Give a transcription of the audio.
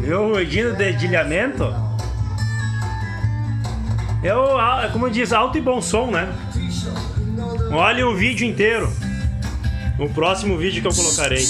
Viu o Edinho dedilhamento? Eu, como diz, alto e bom som, né? Olhe o vídeo inteiro. No próximo vídeo que eu colocarei.